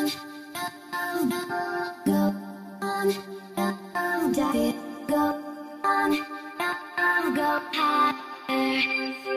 on, go on, diet, go on, go higher.